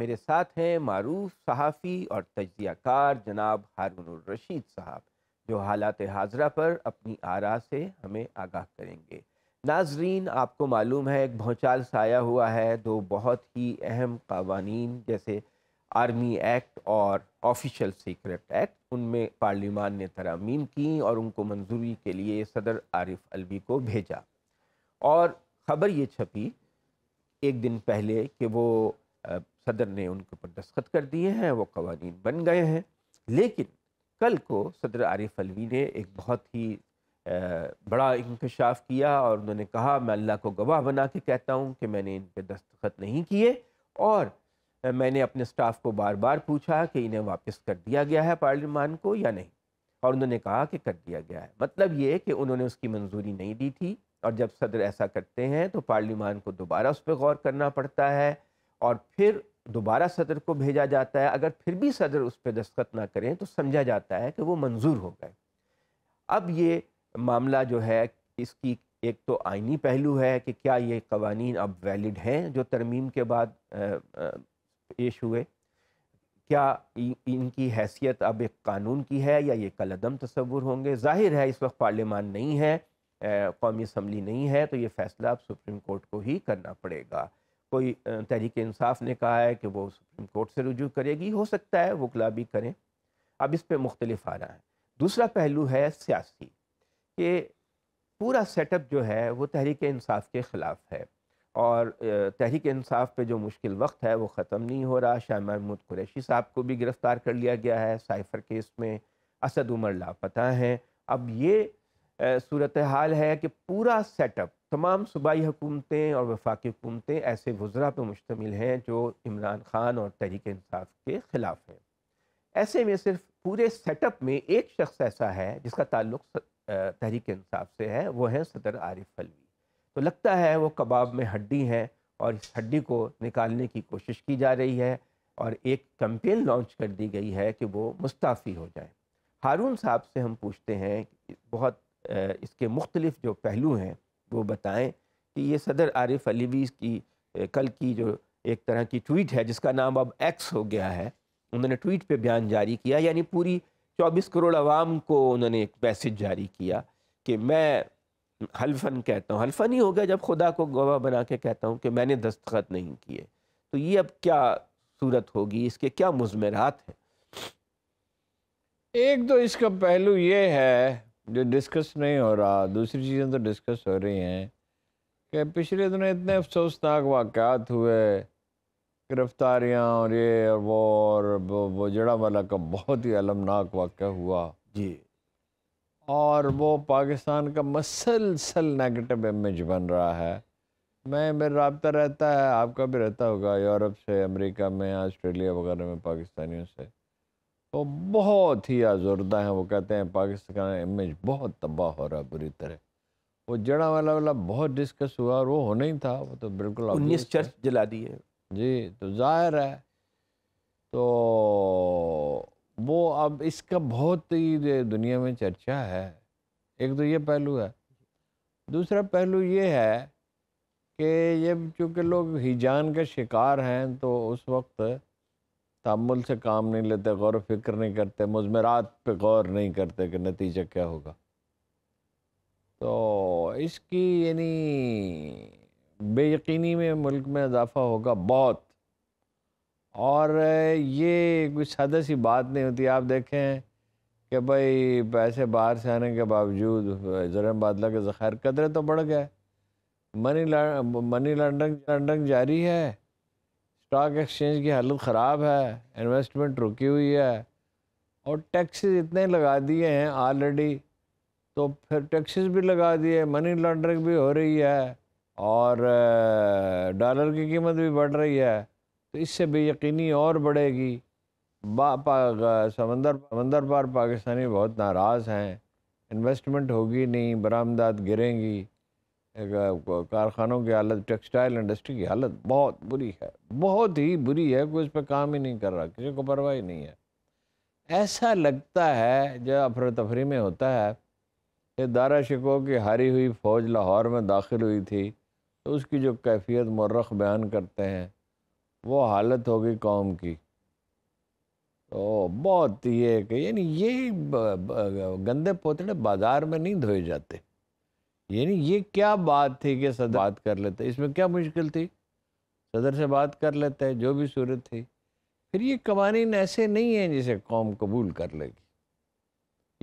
मेरे साथ हैं मारूफ सहाफ़ी और तजियाकार जनाब हारून रशीद साहब, जो हालात हाजरा पर अपनी आरा से हमें आगाह करेंगे। नाजरीन, आपको मालूम है एक भौचाल साया हुआ है, दो बहुत ही अहम कवानीन जैसे आर्मी एक्ट और ऑफिशियल सीक्रेट एक्ट। उनमें पार्लियामान ने तरामीम की और उनको मंजूरी के लिए सदर आरिफ अलवी को भेजा। और ख़बर ये छपी एक दिन पहले कि वो सदर ने उनके ऊपर दस्खत कर दिए हैं, वो कवानीन बन गए हैं। लेकिन कल को सदर आरिफ अलवी ने एक बहुत ही बड़ा इंकशाफ किया और उन्होंने कहा, मैं अल्लाह को गवाह बना के कहता हूँ कि मैंने इन पर दस्तखत नहीं किए और मैंने अपने स्टाफ को बार बार पूछा कि इन्हें वापस कर दिया गया है पार्लियामान को या नहीं? और उन्होंने कहा कि कर दिया गया है। मतलब ये कि उन्होंने उसकी मंजूरी नहीं दी थी और जब सदर ऐसा करते हैं तो पार्लियामान को दोबारा उस पर गौर करना पड़ता है। और फिर दोबारा सदर को भेजा जाता है। अगर फिर भी सदर उस पर दस्तखत ना करें तो समझा जाता है कि वो मंजूर हो गए। अब ये मामला जो है, इसकी एक तो आइनी पहलू है कि क्या ये कवानीन अब वैलिड हैं जो तरमीम के बाद पेश हुए। क्या इनकी हैसियत अब एक कानून की है या ये कलदम तस्वुर होंगे? ज़ाहिर है इस वक्त पार्लियामान नहीं है कौमी असम्बली नहीं है तो ये फ़ैसला अब सुप्रीम कोर्ट को ही करना पड़ेगा। कोई तहरीक इंसाफ ने कहा है कि वो सुप्रीम कोर्ट से रजू करेगी, हो सकता है वकला भी करें। अब इस पर मुख्तलिफ़ आ रहा है। दूसरा पहलू है सियासी, कि पूरा सेटअप जो है वो तहरीक इंसाफ के ख़िलाफ़ है और तहरीक इंसाफ पे जो मुश्किल वक्त है वो ख़त्म नहीं हो रहा। शाह महमूद कुरैशी साहब को भी गिरफ़्तार कर लिया गया है। साइफ़र केस में असद उमर लापता हैं। अब ये सूरत हाल है कि पूरा सेटअप तमाम सूबाई हुकूमतें और वफाकी हुकूमतें ऐसे वज्रा पर मुश्तमिल हैं जो इमरान ख़ान और तहरीक इंसाफ के ख़िलाफ़ हैं। ऐसे में सिर्फ़ पूरे सेटअप में एक शख्स ऐसा है जिसका ताल्लुक तहरीक इंसाफ से है, वो है सदर आरिफ अलवी तो लगता है वो कबाब में हड्डी है और इस हड्डी को निकालने की कोशिश की जा रही है और एक कैंपेन लॉन्च कर दी गई है कि वो मुस्ताफ़ी हो जाए। हारून साहब से हम पूछते हैं बहुत इसके मुख्तलिफ़ जो पहलू हैं, वो बताएँ कि ये सदर आरिफ अलीवी की कल की जो एक तरह की ट्वीट है, जिसका नाम अब एक्स हो गया है, उन्होंने ट्वीट पे बयान जारी किया, यानी पूरी 24 करोड़ आवाम को उन्होंने एक मैसेज जारी किया कि मैं हल्फन कहता हूँ। हल्फन ही हो गया जब खुदा को गवाह बना के कहता हूँ कि मैंने दस्तखत नहीं किए। तो ये अब क्या सूरत होगी? इसके क्या मुजमरात हैं? एक तो इसका पहलू ये है जो डिस्कस नहीं हो रहा दूसरी चीज़ें तो डिस्कस हो रही हैं कि पिछले दिनों इतने अफसोसनाक वाक़ात हुए गिरफ्तारियाँ और ये और वो और वो, जड़ा वाला का बहुत ही अलमनाक वाक़ हुआ। जी। और वो पाकिस्तान का मसलसल नेगेटिव इमेज बन रहा है। मैं मेरा रबता रहता है आपका भी रहता होगा यूरोप से अमेरिका में ऑस्ट्रेलिया वगैरह में पाकिस्तानियों से। तो बहुत ही आजुर्दा हैं वो कहते हैं पाकिस्तान का इमेज बहुत तबाह हो रहा है बुरी तरह। वो जड़ा वाला वाला बहुत डिस्कस हुआ और वो होना ही था वो तो बिल्कुल उन्नीस चर्च जला दिए। जी तो ज़ाहिर है तो वो अब इसका बहुत ही दुनिया में चर्चा है। एक तो ये पहलू है। दूसरा पहलू ये है कि ये चूँकि लोग हिजान का शिकार हैं तो उस वक्त तमुल से काम नहीं लेते गौर फ़िक्र नहीं करते मजमरात पे गौर नहीं करते कि नतीजा क्या होगा। तो इसकी यानी बेयकीनी में मुल्क में इजाफ़ा होगा बहुत। और ये कुछ सादा सी बात नहीं होती। आप देखें कि भाई पैसे बाहर से आने के बावजूद ज़र बादला के ज़ख़ैर कदरे तो बढ़ गए। मनी ला, मनी लॉन्ड्रिंग लॉन्ड्रिंग जारी है। स्टॉक एक्सचेंज की हालत ख़राब है इन्वेस्टमेंट रुकी हुई है और टैक्सेस इतने लगा दिए हैं ऑलरेडी तो फिर टैक्सेस भी लगा दिए मनी लॉन्ड्रिंग भी हो रही है और डॉलर की कीमत भी बढ़ रही है तो इससे बेयकीनी और बढ़ेगी। समंदर समंदर पार पाकिस्तानी बहुत नाराज़ हैं। इन्वेस्टमेंट होगी नहीं बरामदात गिरेंगी। कारखानों की हालत, टेक्सटाइल इंडस्ट्री की हालत बहुत बुरी है। बहुत ही बुरी है, कोई इस पर काम ही नहीं कर रहा, किसी को परवाह ही नहीं है। ऐसा लगता है, जो अफर तफरी में होता है, कि दारा शिको की हारी हुई फ़ौज लाहौर में दाखिल हुई थी तो उसकी जो कैफियत मर्रख बयान करते हैं, वो हालत होगी कौम की। तो बहुत ये कि, यानी ये गंदे पोतड़े बाज़ार में नहीं धोए जाते। यानी ये क्या बात थी कि सदर बात कर लेते इसमें क्या मुश्किल थी? सदर से बात कर लेते हैं जो भी सूरत थी। फिर ये कवानीन ऐसे नहीं है जिसे कौम कबूल कर लेगी।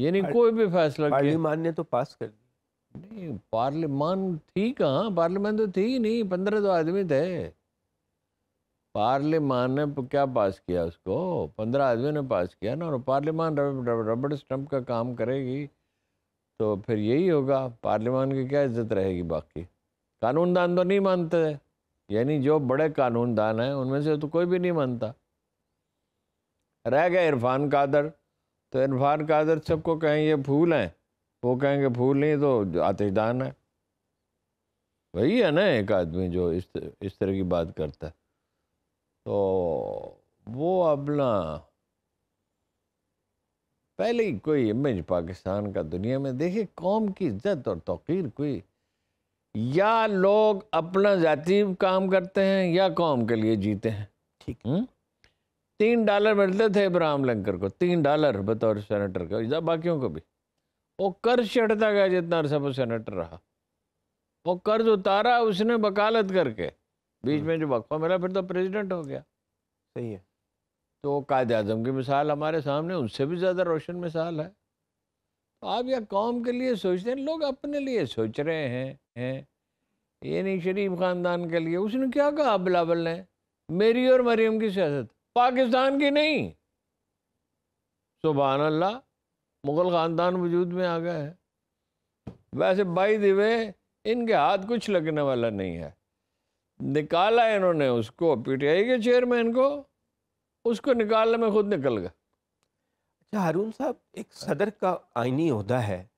यानी कोई भी फैसला पार्लियामान ने तो पास कर दी नहीं पार्लियामान थी कहाँ? पार्लियामान तो थी ही नहीं पंद्रह तो आदमी थे। पार्लियामान ने क्या पास किया उसको? पंद्रह आदमी ने पास किया ना और पार्लियामान रब- रब- रबड़ स्टंप का काम करेगी। तो फिर यही होगा पार्लियामान की क्या इज़्ज़त रहेगी बाकी? कानूनदान तो नहीं मानते। यानी जो बड़े कानूनदान हैं, उनमें से तो कोई भी नहीं मानता। रह गया इरफान कादर। तो इरफान कादर सबको कहें ये फूल हैं। वो कहेंगे फूल नहीं तो आतिशदान है। वही है ना एक आदमी जो इस इस तरह की बात करता है। तो वो अपना पहले ही कोई इमेज पाकिस्तान का दुनिया में देखे कौम की इज़्ज़त और तोकीर कोई। या लोग अपना जाति काम करते हैं या कौम के लिए जीते हैं। ठीक। हम्म? तीन डॉलर मिलते थे इब्राहिम लंकर को तीन डॉलर बतौर सेनेटर का बाकियों को भी। वो कर्ज चढ़ता गया जितना अरसा वो सेनेटर रहा। वो कर्ज उतारा उसने वकालत करके। बीच में जो वक्फा मिला फिर तो प्रेसिडेंट हो गया। सही है। तो कायद अजम की मिसाल हमारे सामने, उनसे भी ज़्यादा रोशन मिसाल है। तो आप यह कौम के लिए सोचते हैं, लोग अपने लिए सोच रहे हैं हैं। ये नहीं, शरीफ ख़ानदान के लिए। उसने क्या कहा? बिलावल ने, मेरी और मरियम की सियासत, पाकिस्तान की नहीं। सुबहान अल्लाह मुग़ल ख़ानदान वजूद में आ गया है। वैसे बाई दिवे इनके हाथ कुछ लगने वाला नहीं है। निकाला इन्होंने उसको, पीटीआई के चेयरमैन को। उसको निकालने में खुद निकल गया अच्छा हारून साहब एक सदर का आईनी अहदा है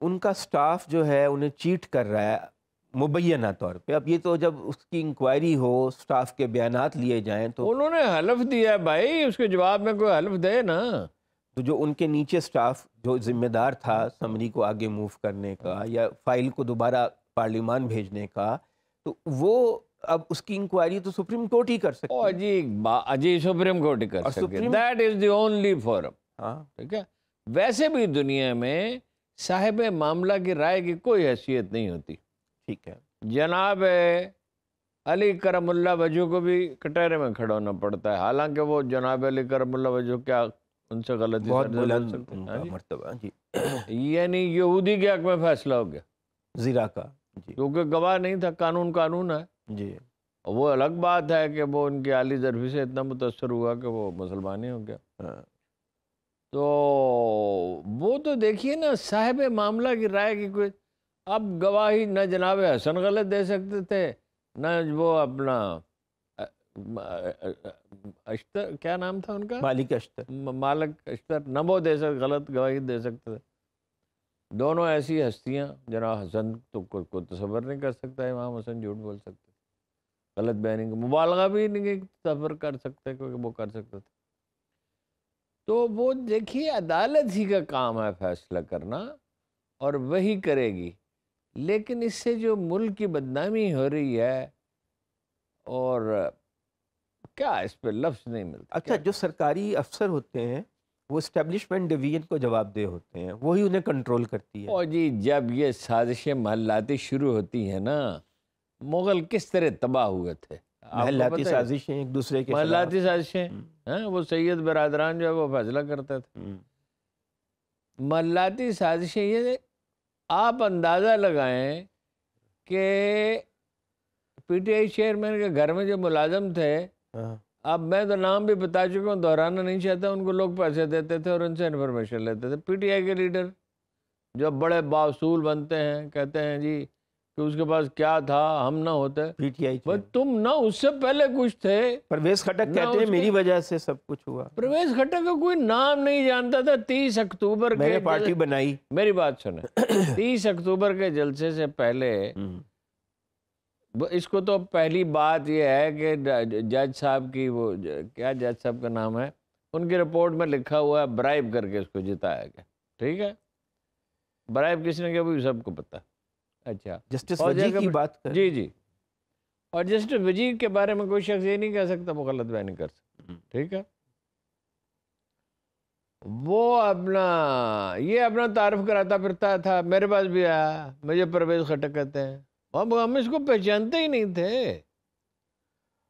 उनका स्टाफ जो है उन्हें चीट कर रहा है मुबैना तौर पे। अब ये तो जब उसकी इंक्वायरी हो स्टाफ के बयान लिए जाएँ तो उन्होंने हलफ दिया भाई उसके जवाब में कोई हलफ दे ना। तो जो उनके नीचे स्टाफ जो जिम्मेदार था समरी को आगे मूव करने का या फ़ाइल को दोबारा पार्लियामान भेजने का तो वो अब उसकी इंक्वायरी तो सुप्रीम कोर्ट ही कर सकती है। अजी बा- अजी सुप्रीम कोर्ट ही कर और सके supreme- that is the only forum हाँ। ठीक है? वैसे भी दुनिया में साहिब मामला की राय की कोई हैसियत नहीं होती। ठीक है। जनाब अली करमुल्ला वज़ू को भी कटहरे में खड़ा होना पड़ता है। हालाँकि वो जनाब अली करमुल्ला वज़ू क्या उनसे गलती बहुत सकते। हाँ? जी। जी। यानी यहूदी के हक में फैसला हो गया। जीरा का जी। क्योंकि गवाह नहीं था कानून कानून है। जी। वो अलग बात है कि वो उनकी आली जरफी से इतना मुतासर हुआ कि वो मुसलमान ही हो गया। हाँ, तो वो तो देखिए ना साहिब मामला की राय की कोई अब गवाही न जनाब हसन गलत दे सकते थे न वो अपना अश्तर क्या नाम था उनका? मालिक अख्तर मालिक अश्तर न वो दे सकते गलत गवाही दे सकते थे। दोनों ऐसी हस्तियाँ जनाब हसन तो कोई को तस्वर नहीं कर सकता इमाम हसन झूठ बोल सकते। गलत बयानी का मुबालगा भी नहीं सफ़र कर सकते क्योंकि वो कर सकते थे। तो वो देखिए अदालत ही का काम है फैसला करना और वही करेगी। लेकिन इससे जो मुल्क की बदनामी हो रही है और क्या इस पर लफ्ज़ नहीं मिलता अच्छा जो सरकारी अफसर होते हैं वो इस्टेब्लिशमेंट डिवीज़न को जवाबदेह होते हैं वही उन्हें कंट्रोल करती है। और जी जब ये साजिशें महलाती शुरू होती हैं ना मुगल किस तरह तबाह हुए थे? महलाती साजिशें एक दूसरे के महलाती साजिशें हम्म, हैं वो सैयद बरदरान जो है वो फैसला करते थे। हम्म, महलाती साजिशें ये आप अंदाज़ा लगाएँ कि पीटीआई चेयरमैन के घर में जो मुलाजम थे हाँ, अब मैं तो नाम भी बता चुका हूँ दोहराना नहीं चाहता उनको लोग पैसे देते थे और उनसे इन्फॉर्मेशन लेते थे। पीटीआई के लीडर जो बड़े बावसूल बनते हैं कहते हैं जी कि उसके पास क्या था हम ना होते। पीटीआई बस तुम ना उससे पहले कुछ थे। प्रवेश खटक कहते हैं मेरी वजह से सब कुछ हुआ। प्रवेश खट्टर का कोई नाम नहीं जानता था। तीस अक्टूबर के पार्टी बनाई। मेरी बात सुने। तीस अक्टूबर के जलसे से पहले हम्म, इसको तो पहली बात यह है कि जज साहब की वो क्या जज साहब का नाम है? उनकी रिपोर्ट में लिखा हुआ है ब्राइब करके इसको जिताया गया। ठीक है? ब्राइब किसने किया? सबको पता। है अच्छा। जस्टिस और वजी जगह की बात कर। जी जी। और जस्ट वज़ीर के बारे में कोई शख्स ये नहीं कह सकता वो गलत बयानी कर सकता। हम्म। ठीक है? वो अपना ये अपना तारफ कराता फिरता था मेरे पास भी आया मुझे परवेज खटक कहते हैं। अब हम इसको पहचानते ही नहीं थे।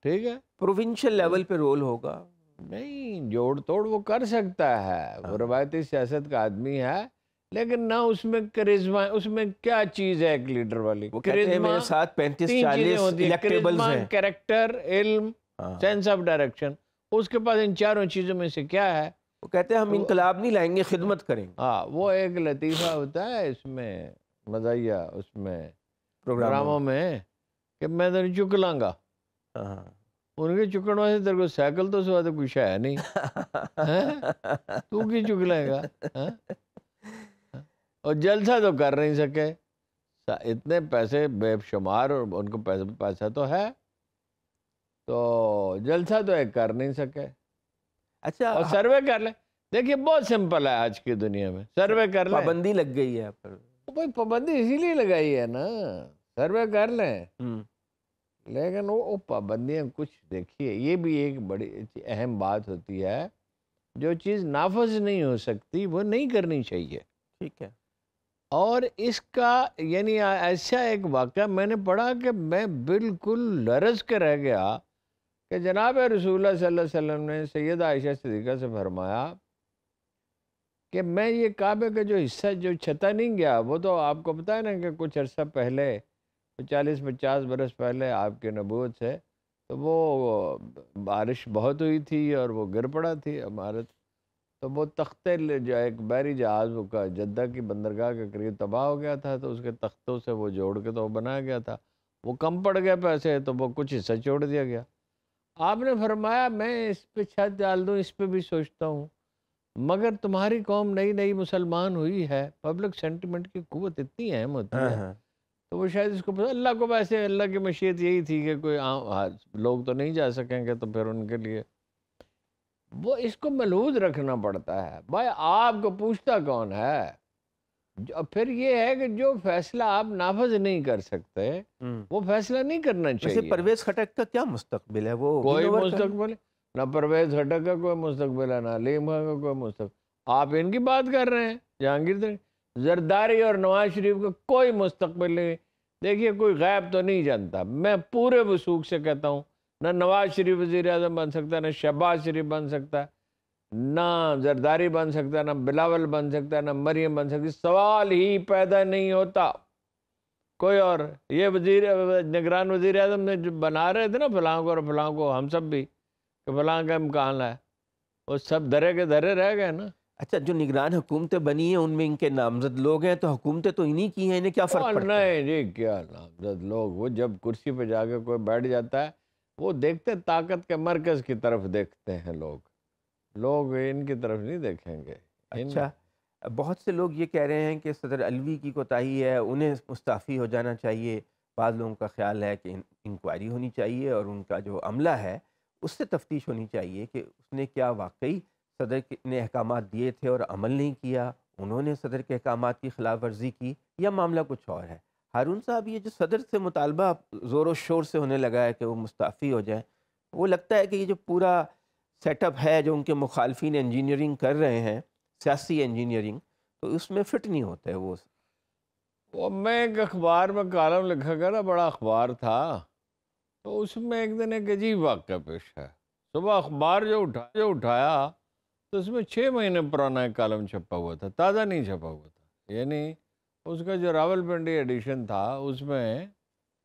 ठीक है? प्रोविंशियल लेवल पे रोल होगा। नहीं जोड़ तोड़ वो कर सकता है। वो हाँ। रवायती सियासत का आदमी है। लेकिन ना उसमें करिश्मा उसमें क्या चीज़ है एक लीडर वाली? वो कहते मेरे साथ तीन है। इलेक्टेबल्स हैं। कैरेक्टर इल्म हाँ। सेंस ऑफ़ डायरेक्शन उसके पास इन चारों चीज़ों में से क्या है? वो कहते हैं हम इनकलाब नहीं लाएँगे खिदमत करेंगे। हाँ वो एक लतीफ़ा होता है इसमें मजाइया उसमें प्रोग्रामों में। कि मैं तेरे चुक लांगा। हाँ। उनके चुकण वास्ते तेरे को साइकिल तो स्वाद कुछ है नहीं। तू की चुक लेगा? हैं? और जलसा तो कर नहीं सके। इतने पैसे बेशुमार और उनको पैसा पैसा तो है। तो जलसा तो एक कर नहीं सके। अच्छा और सर्वे कर ले। देखिए बहुत सिंपल है आज की दुनिया में। सर्वे कर ले। पाबंदी लग गई है पर। भाई पाबंदी इसीलिए लगाई है ना। सर्वे कर लें। हम्म, लेकिन वो, वो पाबंदियाँ कुछ देखिए ये भी एक बड़ी अहम बात होती है। जो चीज़ नाफज नहीं हो सकती वो नहीं करनी चाहिए। ठीक है। और इसका यानी ऐसा एक वाक़ मैंने पढ़ा कि मैं बिल्कुल लरज के रह गया कि जनाब रसूल वसल्लम ने सैयद आयशा सिद्दीक़ा से फरमाया कि मैं ये काबे का जो हिस्सा, जो छता नहीं गया, वो तो आपको पता है ना कि कुछ अर्सा पहले, चालीस पचास बरस पहले आपके नबूत से तो वो बारिश बहुत हुई थी और वो गिर पड़ा थी, इमारत तो वो तख्ते ले- जो एक बैरी जहाज़ वो का जद्दा की बंदरगाह के करीब तबाह हो गया था तो उसके तख्तों से वो जोड़ के तो वो बनाया गया था। वो कम पड़ गया पैसे तो वो कुछ हिस्सा छोड़ दिया गया। आपने फरमाया मैं इस पर छत डाल दूँ इस पर भी सोचता हूँ। मगर तुम्हारी कौम नई नई मुसलमान हुई है पब्लिक सेंटिमेंट की कुत इतनी अहम होती हाँ, है हाँ। तो वो शायद इसको अल्लाह को वैसे अल्लाह की मशीयत यही थी कि कोई लोग तो नहीं जा सकेंगे तो फिर उनके लिए वो इसको मलूज रखना पड़ता है। भाई आपको पूछता कौन है? जो- फिर ये है कि जो फैसला आप नाफज नहीं कर सकते हम्म। वो फैसला नहीं करना चाहिए। परवेज खटक का क्या मुस्तकबिल है? वो कोई मुस्तकबिल ना परवेज खटक का कोई मुस्तकबिल है ना अलीम खान का कोई मुस्तकबिल आप इनकी बात कर रहे हैं जहांगीर जरदारी और नवाज़ शरीफ का कोई मुस्तकबिल नहीं। देखिए कोई गैब तो नहीं जानता। मैं पूरे वसूख से कहता हूँ ना नवाज़ शरीफ वज़ीर अजम बन सकता है ना शहबाज शरीफ बन सकता है ना जरदारी बन सकता है ना बिलावल बन सकता है ना मरियम बन सकती सवाल ही पैदा नहीं होता। कोई और ये वज़ीर निगरान वज़ीर अजम ने जो बना रहे थे ना फलां को और फलां को हम सब भी कि फलां का इम्कान है वो सब धरे के धरे रह गए ना। अच्छा जो निगरान हुकूमतें बनी हैं उनमें इनके नामजद लोग हैं तो हुकूमतें तो इन्हीं की हैं इन्हें क्या फ़र्क पड़ता है? नहीं जी क्या नामजद लोग वो जब कुर्सी पे जाके कोई बैठ जाता है वो देखते ताकत के मरकज की तरफ़ देखते हैं लोग। लोग इनकी तरफ़ नहीं देखेंगे। अच्छा बहुत से लोग ये कह रहे हैं कि सदर अलवी की कोताही है, उन्हें मुस्ताफ़ी हो जाना चाहिए। बाद लोगों का ख्याल है कि इंक्वायरी होनी चाहिए और उनका जो अमला है, उससे तफ्तीश होनी चाहिए कि उसने क्या वाकई सदर ने अहकाम दिए थे और अमल नहीं किया, उन्होंने सदर के अहकाम की खिलाफ वर्जी की या मामला कुछ और है। हारून साहब, ये जो सदर से मुतालबा ज़ोर व शोर से होने लगा है कि वो मुस्ताफ़ी हो जाए, वो लगता है कि ये जो पूरा सेटअप है, जो उनके मुखालफी इंजीनियरिंग कर रहे हैं, सियासी इंजीनियरिंग तो उसमें फिट नहीं होते वो। वो मैं एक अखबार में कॉलम लिखा गया बड़ा अखबार था तो उसमें एक दिन एक अजीब वाक्य पेश है। सुबह अखबार जो उठा, जो उठाया तो उसमें छः महीने पुराना एक कॉलम छपा हुआ था, ताज़ा नहीं छपा हुआ था, यानी उसका जो रावलपिंडी एडिशन था उसमें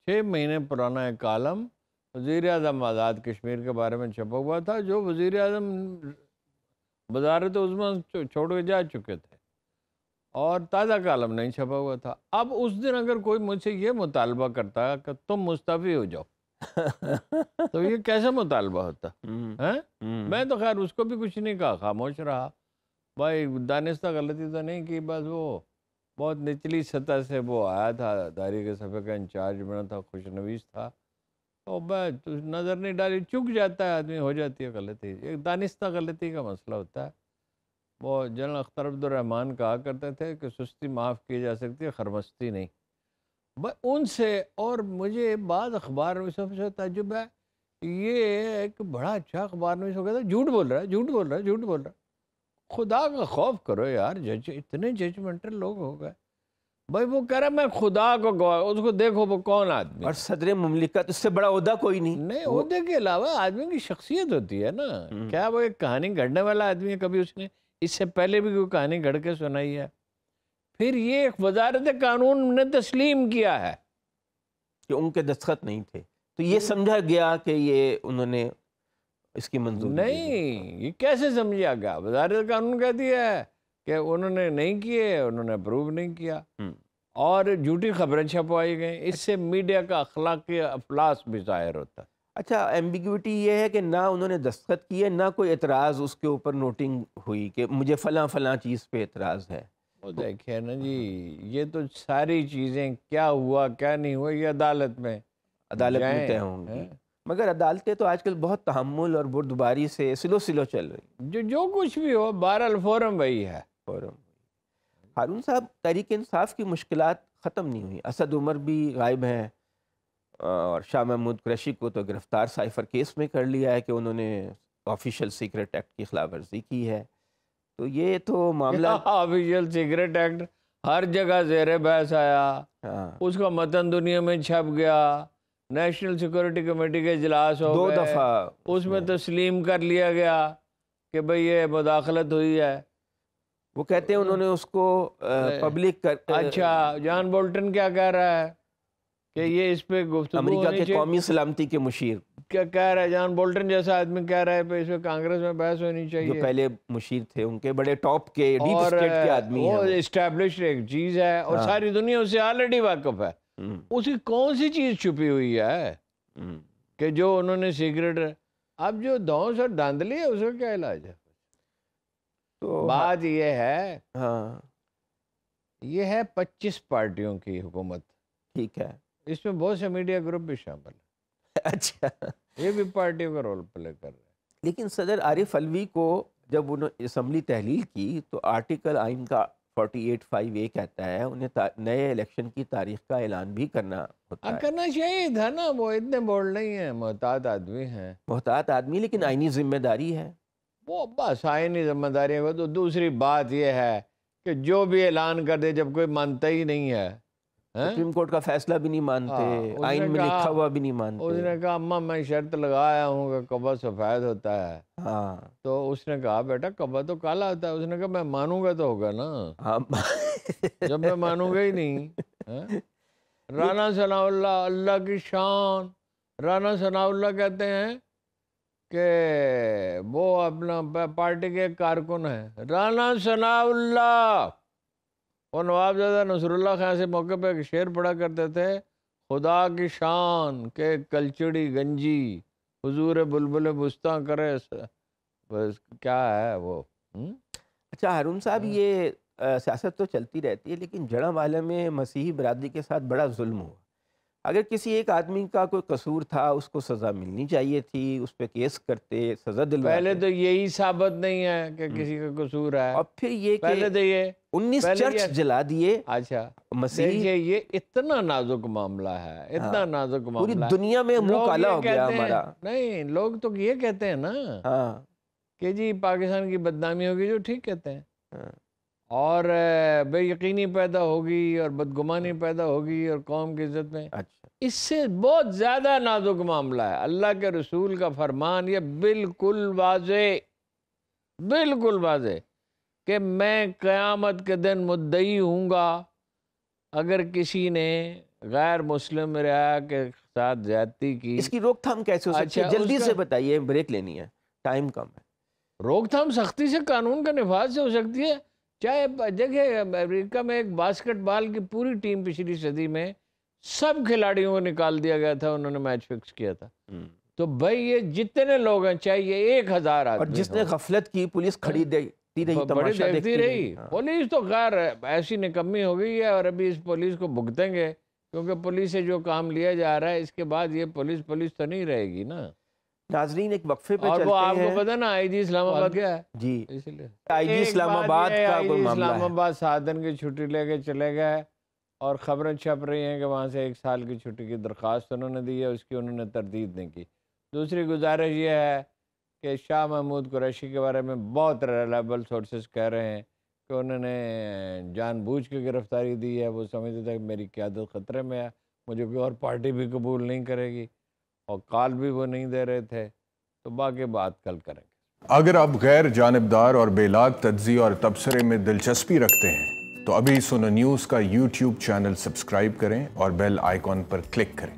छः महीने पुराना एक कॉलम वज़ी अजम आज़ाद कश्मीर के बारे में छपा हुआ था जो वज़ी अजम वजारत उज़्मा छो- छोड़ के जा चुके थे और ताज़ा कालम नहीं छपा हुआ था। अब उस दिन अगर कोई मुझसे ये मुतालबा करता कि तुम मुस्तफ़ी हो जाओ तो ये कैसा मुतालबा होता? हम्म, है? हम्म, मैं तो खैर उसको भी कुछ नहीं कहा खामोश रहा। भाई दानिस्ता गलती तो नहीं की बस वो बहुत निचली सतह से वो आया था दारी के सफ़े का इंचार्ज बना था, खुशनवीस था। तो बस तो नज़र नहीं डाली, चुक जाता है आदमी, हो जाती है गलती। एक दानिस्ता गलती का मसला होता है। वो जनरल अख्तर अब्दुलरहमान कहा करते थे कि सुस्ती माफ़ की जा सकती है, खरमस्ती नहीं। उनसे और मुझे बाद अखबार में सबसे तजुब है, ये एक बड़ा अच्छा अखबार में सो कहता झूठ बोल रहा है, झूठ बोल रहा है, झूठ बोल रहा है। खुदा का खौफ करो यार जज इतने जजमेंटल लोग हो गए। भाई वो कह रहा मैं खुदा को उसको देखो वो कौन आदमी और सदर ममलिकत उससे बड़ा उहदा कोई नहीं। नहीं उहदे के अलावा आदमी की शख्सियत होती है ना। हम्म। क्या वो एक कहानी गढ़ने वाला आदमी है कभी उसने? इससे पहले भी कोई कहानी गढ़ के सुनाई है। फिर ये एक वजारत कानून ने तस्लीम किया है। कि उनके दस्तखत नहीं थे। तो ये समझा गया कि ये उन्होंने इसकी मंजूरी नहीं ये कैसे समझा गया वजारत कानून कहती है कि उन्होंने नहीं किए उन्होंने अप्रूव नहीं किया। हम्म। और झूठी खबरें छपवाई गई। इससे मीडिया का अखलाक अफलास भी ज़ाहिर होता। है अच्छा एम्बिग्यूटी ये है कि ना उन्होंने दस्तखत किए ना कोई एतराज़ उसके ऊपर नोटिंग हुई कि मुझे फ़लाँ फ़लाँ चीज़ पे एतराज़ है। वो देखिए ना जी ये तो सारी चीज़ें क्या हुआ क्या नहीं हुआ ये अदालत में अदालत में तय होंगी। मगर अदालतें तो आजकल बहुत तहमुल और बुरदबारी से सिलो सिलो चल रही जो जो कुछ भी हो बहरल फोरम वही है। फोरम हारून साहब तहरीक इंसाफ की मुश्किल ख़त्म नहीं हुई। असद उमर भी गायब हैं और शाह महमूद क्रैशी को तो गिरफ़्तार साइफर केस में कर लिया है कि उन्होंने ऑफिशियल सीक्रेट एक्ट की खिलाफ वर्जी की है। तो ये तो मामला ऑफिशियल सीक्रेट एक्ट हर जगह जेर बहस आया। हाँ। उसका मतन दुनिया में छप गया। नेशनल सिक्योरिटी कमेटी के इजलास हो दो दफ़ा उसमें तस्लीम कर लिया गया कि भाई ये मुदाखलत हुई है। वो कहते हैं उन्होंने उसको पब्लिक कर अच्छा जॉन बोल्टन क्या कह रहा है कि ये इस पे अमेरिका के कौमी सलामती के मुशीर। क्या कह रहा है? जॉन बोल्टन जैसा आदमी कह रहा है इस पे कांग्रेस में बहस होनी चाहिए। जो पहले मुशीर थे उनके बड़े टॉप के डीप स्टेट के आदमी वो एक चीज़ है और हाँ। सारी दुनिया उससे ऑलरेडी वाकफ है। उसकी कौन सी चीज़ छुपी हुई है। कि जो उन्होंने सीक्रेट अब जो दौस और धांधली है उसका क्या इलाज है? तो बात ये है हाँ। ये है पच्चीस पार्टियों की हुकूमत। ठीक है। इसमें बहुत से मीडिया ग्रुप भी शामिल है। अच्छा। ये भी पार्टियों का रोल प्ले कर रहे हैं। लेकिन सदर आरिफ अलवी को जब उन्होंने असम्बली तहलील की तो आर्टिकल आइन का फोर्टी एट फाइव ए कहता है उन्हें नए इलेक्शन की तारीख का ऐलान भी करना होता है करना चाहिए था ना वो इतने बोल नहीं है मोहतात आदमी है। मोहतात आदमी लेकिन आईनी ज़िम्मेदारी है। वो बस आईनी ज़िम्मेदारी है तो दूसरी बात यह है कि जो भी ऐलान कर दे जब कोई मानता ही नहीं है। सुप्रीम कोर्ट का फैसला भी नहीं मानते हाँ, आइन में लिखा हुआ भी नहीं मानते। उसने कहा अम्मा मैं शर्त लगाया हूँ कि कबा सफ़ेद होता है। हाँ। तो उसने कहा बेटा कबा तो काला होता है। उसने कहा मैं मानूँगा तो होगा ना। हाँ जब मैं मानूँगा ही नहीं है? राना सनाउल्ला अल्लाह की शान। राना सनाउल्ला कहते हैं कि वो अपना पार्टी के कारकुन है। राना सनाउल्ला! और नवाबजादा नसरुल्ला खान से मौके पर एक शेर पढ़ा करते थे खुदा की शान के कलचड़ी गंजी हजूर बुलबुल बुस्ता करे बस क्या है वो हुँ? हम्म? अच्छा हरून साहब हाँ। ये सियासत तो चलती रहती है लेकिन जड़ा वाले में मसीही बरदरी के साथ बड़ा जुल्म हुआ अगर किसी एक आदमी का कोई कसूर था उसको सज़ा मिलनी चाहिए थी उस पर केस करते सज़ा दिल पहले तो यही साबित नहीं है कि हम्म। किसी का कसूर है। और फिर ये पहले तो ये उन्नीस चर्च जला दिए। अच्छा। मसीह ये इतना नाजुक मामला है इतना हाँ, नाजुक मामला पूरी दुनिया में मुँह काला हो गया हमारा। नहीं लोग तो ये कहते हैं ना हाँ, कि जी पाकिस्तान की बदनामी होगी जो ठीक कहते हैं। हाँ, और बेयकीनी पैदा होगी और बदगुमानी पैदा होगी और कौम की इज़्ज़त में। अच्छा। इससे बहुत ज़्यादा नाजुक मामला है। अल्लाह के रसूल का फरमान ये बिल्कुल वाजे बिल्कुल वाजे कि मैं क़यामत के दिन मुद्दई हूँगा। अगर किसी ने गैर मुस्लिम रिया के साथ ज्यादती की इसकी रोकथाम कैसे हो सकती अच्छा, है जल्दी से बताइए ब्रेक लेनी है टाइम कम है। रोकथाम सख्ती से कानून का निफाज से हो सकती है। चाहे देखिए अमेरिका में एक बास्केटबॉल की पूरी टीम पिछली सदी में सब खिलाड़ियों को निकाल दिया गया था उन्होंने मैच फिक्स किया था। हम्म। तो भाई ये जितने लोग हैं चाहे ये एक हज़ार आदमी और जिसने गफलत की पुलिस खड़ी देखती रही बड़ी देखती रही। हाँ। पुलिस तो खैर ऐसी निकम्मी हो गई है और अभी इस पुलिस को भुगतेंगे क्योंकि पुलिस से जो काम लिया जा रहा है इसके बाद ये पुलिस पुलिस तो नहीं रहेगी ना। नाजरीन एक वक्फे पे और वो आपको पता ना आईजी इस्लामाबाद क्या है? जी। इसलिए। आईजी इस्लामाबाद का कोई मामला इस्लामाबाद सात दिन की छुट्टी लेके चले गए और ख़बरें छप रही हैं कि वहाँ से एक साल की छुट्टी की दरख्वास्त उन्होंने दी है उसकी उन्होंने तरदीद नहीं की। दूसरी गुजारिश यह है कि शाह महमूद कुरैशी के बारे में बहुत रिलायबल सोर्सेज कह रहे हैं कि उन्होंने जानबूझ के गिरफ़्तारी दी है। वो समझते थे कि मेरी क्यादत ख़तरे में है मुझे कोई और पार्टी भी कबूल नहीं करेगी। और कॉल भी वो नहीं दे रहे थे तो बाकी बात कल करेंगे। अगर आप गैर जानबदार और बेलाग तज्जी और तबसरे में दिलचस्पी रखते हैं तो अभी सुनो न्यूज़ का यूट्यूब चैनल सब्सक्राइब करें और बेल आइकॉन पर क्लिक करें।